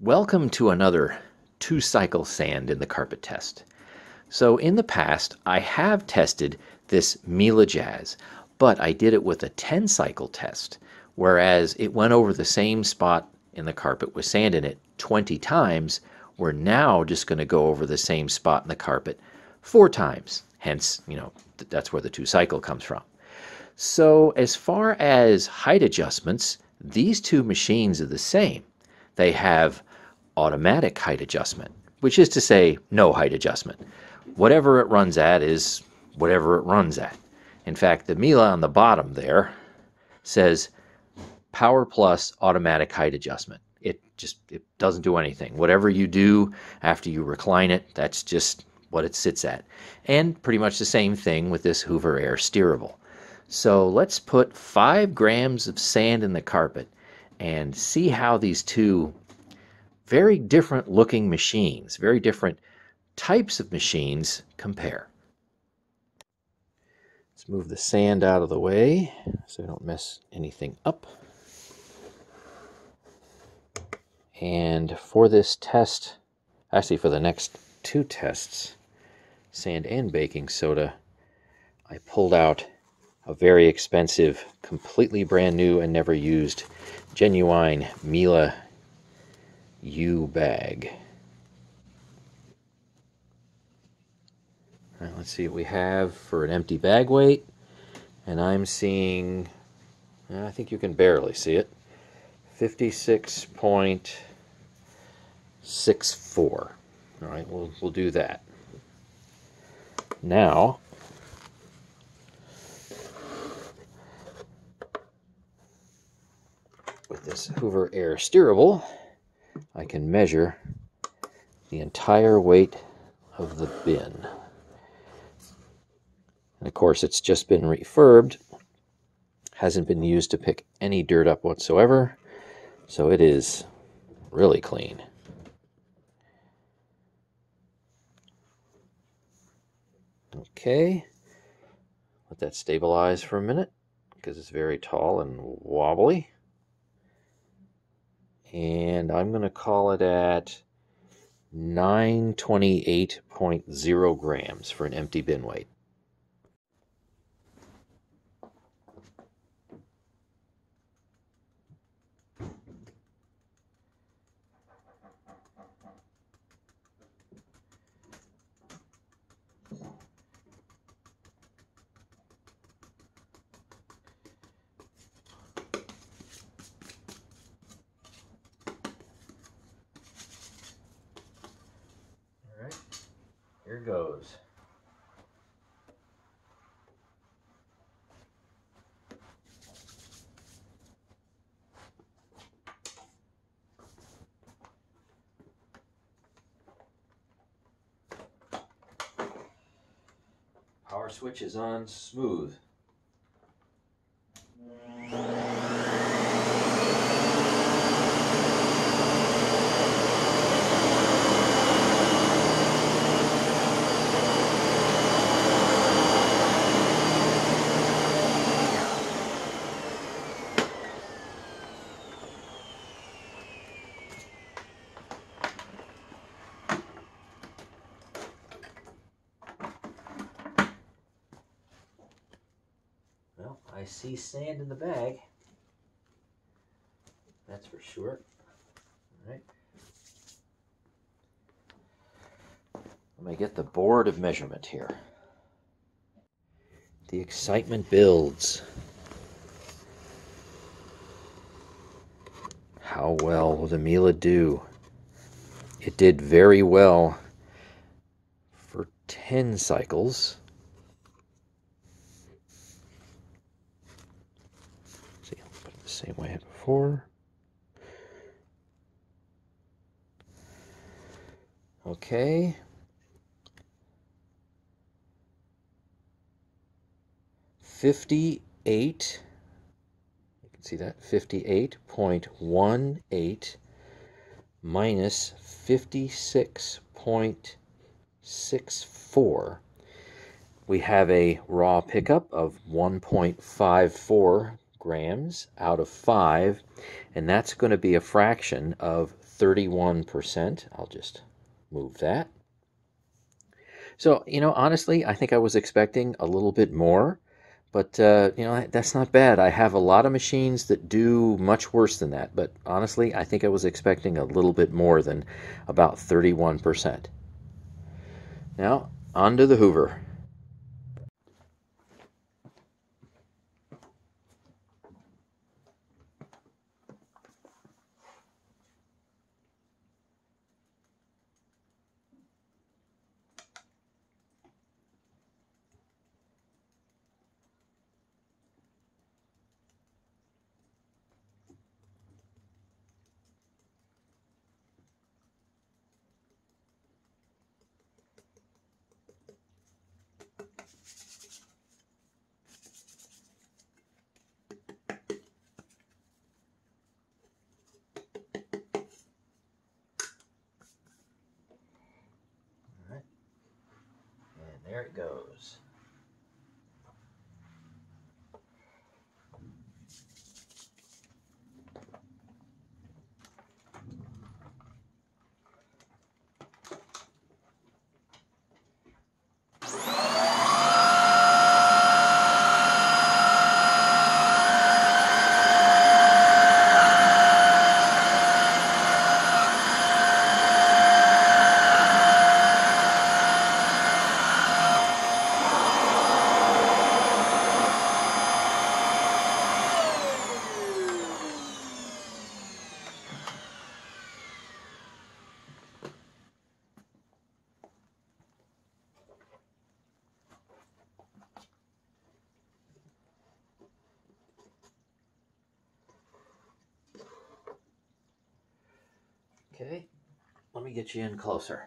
Welcome to another two cycle sand in the carpet test. So in the past, I have tested this Miele Jazz, but I did it with a 10 cycle test, whereas it went over the same spot in the carpet with sand in it 20 times. We're now just going to go over the same spot in the carpet four times. Hence, you know, that's where the two cycle comes from. So as far as height adjustments, these two machines are the same. They have automatic height adjustment, which is to say no height adjustment. Whatever it runs at is whatever it runs at. In fact, the Miele on the bottom there says Power Plus automatic height adjustment. It just it doesn't do anything. Whatever you do after you recline it, that's just what it sits at. And pretty much the same thing with this Hoover Air steerable. So let's put five grams of sand in the carpet and see how these two very different looking machines, very different types of machines compare. Let's move the sand out of the way so I don't mess anything up. And for this test, actually for the next two tests, sand and baking soda, I pulled out a very expensive, completely brand new and never used, genuine Miele U bag. Right, let's see what we have for an empty bag weight. And I'm seeing, I think you can barely see it, 56.64. All right, we'll, we'll do that. Now, with this Hoover Air steerable, I can measure the entire weight of the bin. And of course, it's just been refurbed, hasn't been used to pick any dirt up whatsoever, so it is really clean. Okay, let that stabilize for a minute because it's very tall and wobbly and I'm going to call it at 928.0 grams for an empty bin weight. Here goes. Power switch is on smooth. I see sand in the bag. That's for sure. All right. Let me get the board of measurement here. The excitement builds. How well will the Miele do? It did very well for 10 cycles. Same way before. Okay. Fifty-eight. You can see that fifty-eight point one eight minus fifty-six point six four. We have a raw pickup of 1.54 grams out of 5, and that's going to be a fraction of 31%. I'll just move that. So, you know, honestly, I think I was expecting a little bit more, but, uh, you know, that's not bad. I have a lot of machines that do much worse than that, but honestly, I think I was expecting a little bit more than about 31%. Now, onto the Hoover. There it goes. Okay, let me get you in closer.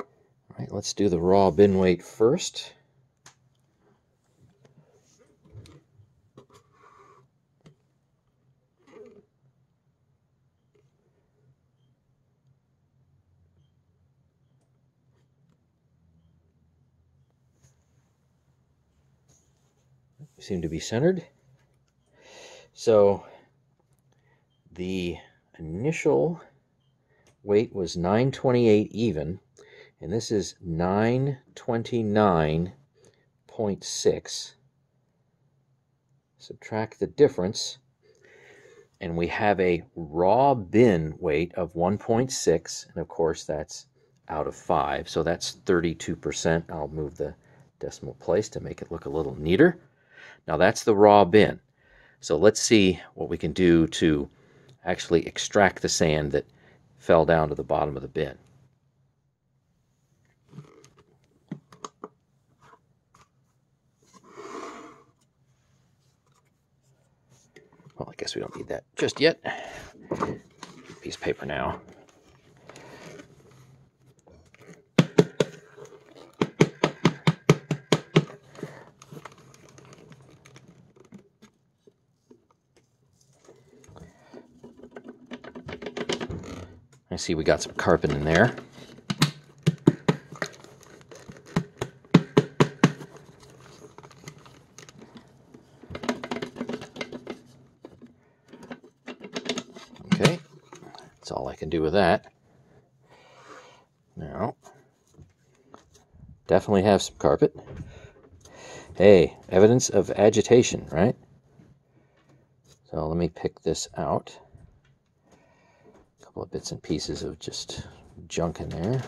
All right, let's do the raw bin weight first. seem to be centered. So the initial weight was 928 even, and this is 929.6. Subtract the difference, and we have a raw bin weight of 1.6, and of course that's out of 5, so that's 32%. I'll move the decimal place to make it look a little neater. Now that's the raw bin. So let's see what we can do to actually extract the sand that fell down to the bottom of the bin. Well, I guess we don't need that just yet. Piece of paper now. I see we got some carpet in there. Okay, that's all I can do with that. Now, definitely have some carpet. Hey, evidence of agitation, right? So let me pick this out bits and pieces of just junk in there.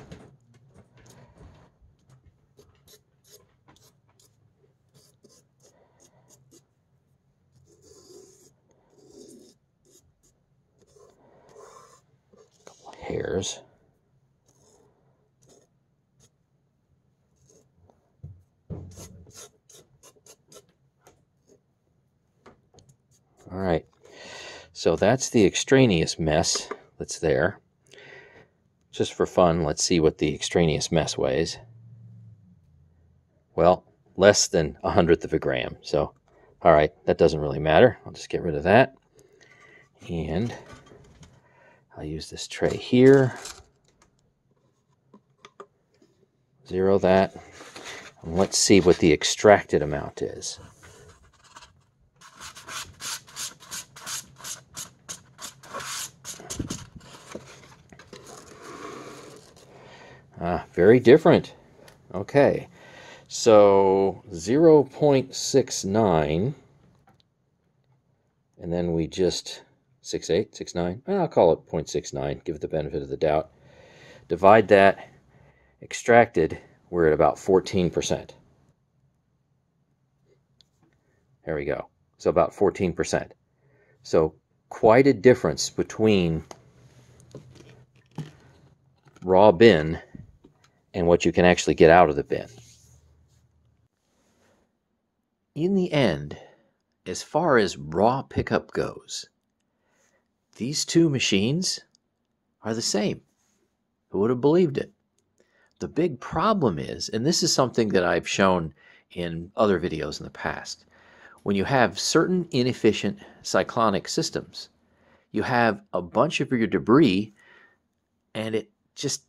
Hairs. All right, so that's the extraneous mess that's there. Just for fun, let's see what the extraneous mess weighs. Well, less than a hundredth of a gram. So, all right, that doesn't really matter. I'll just get rid of that. And I'll use this tray here. Zero that. And let's see what the extracted amount is. Very different. Okay, so 0.69, and then we just 68, 69, I'll call it 0.69, give it the benefit of the doubt. Divide that, extracted, we're at about 14%. There we go. So about 14%. So quite a difference between raw bin and what you can actually get out of the bin. In the end, as far as raw pickup goes, these two machines are the same. Who would have believed it? The big problem is, and this is something that I've shown in other videos in the past, when you have certain inefficient cyclonic systems, you have a bunch of your debris and it just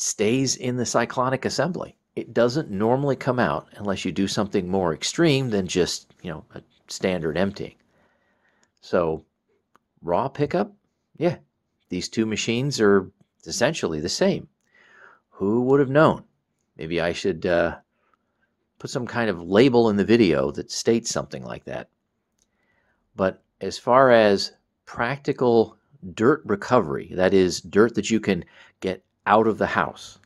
stays in the cyclonic assembly. It doesn't normally come out unless you do something more extreme than just, you know, a standard emptying. So, raw pickup, yeah, these two machines are essentially the same. Who would have known? Maybe I should uh, put some kind of label in the video that states something like that. But as far as practical dirt recovery, that is, dirt that you can get out of the house,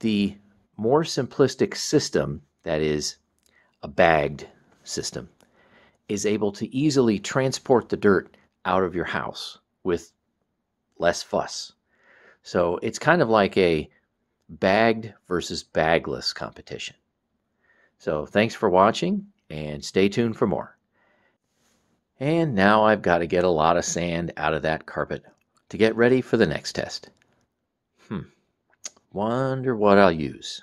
the more simplistic system, that is, a bagged system, is able to easily transport the dirt out of your house with less fuss. So it's kind of like a bagged versus bagless competition. So thanks for watching and stay tuned for more. And now I've got to get a lot of sand out of that carpet to get ready for the next test. Hmm. Wonder what I'll use.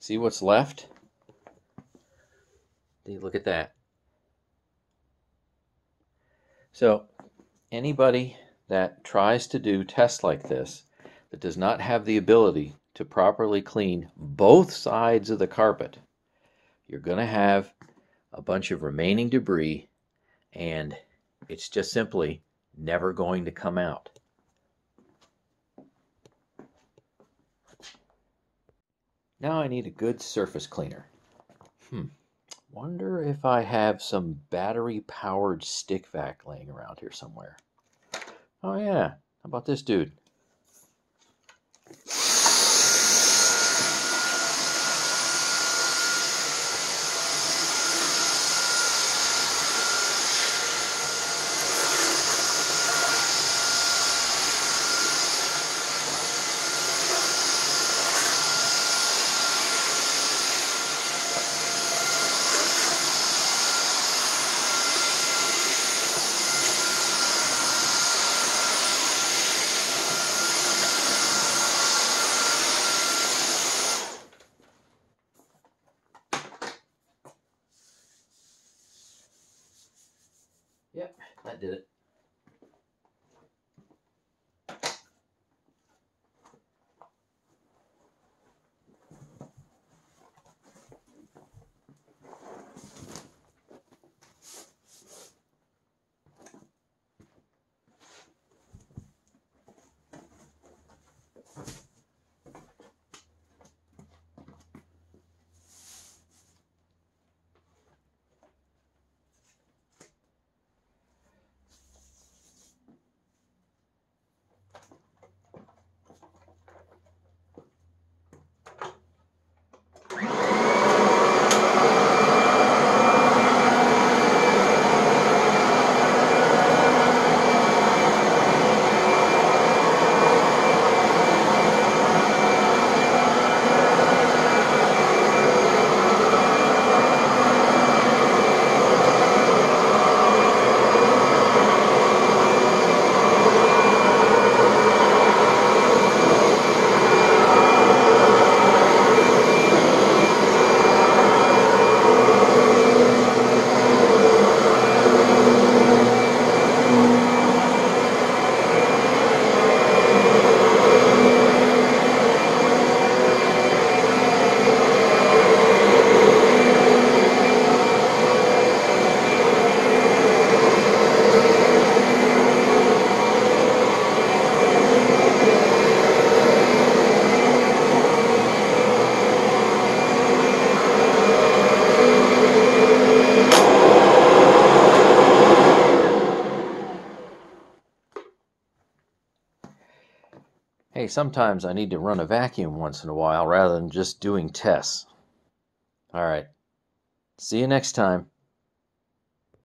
See what's left? Look at that. So, anybody that tries to do tests like this that does not have the ability to properly clean both sides of the carpet, you're going to have a bunch of remaining debris and it's just simply never going to come out. Now I need a good surface cleaner. Hmm. Wonder if I have some battery powered stick vac laying around here somewhere. Oh yeah, how about this dude? Sometimes I need to run a vacuum once in a while rather than just doing tests. All right. See you next time.